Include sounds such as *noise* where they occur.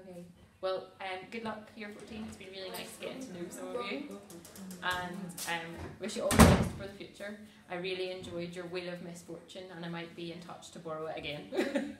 Okay. Well, um, good luck year 14. It's been really nice getting to know some of you. And um, wish you all the best for the future. I really enjoyed your Wheel of Misfortune and I might be in touch to borrow it again. *laughs*